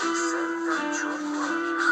Santa Churro.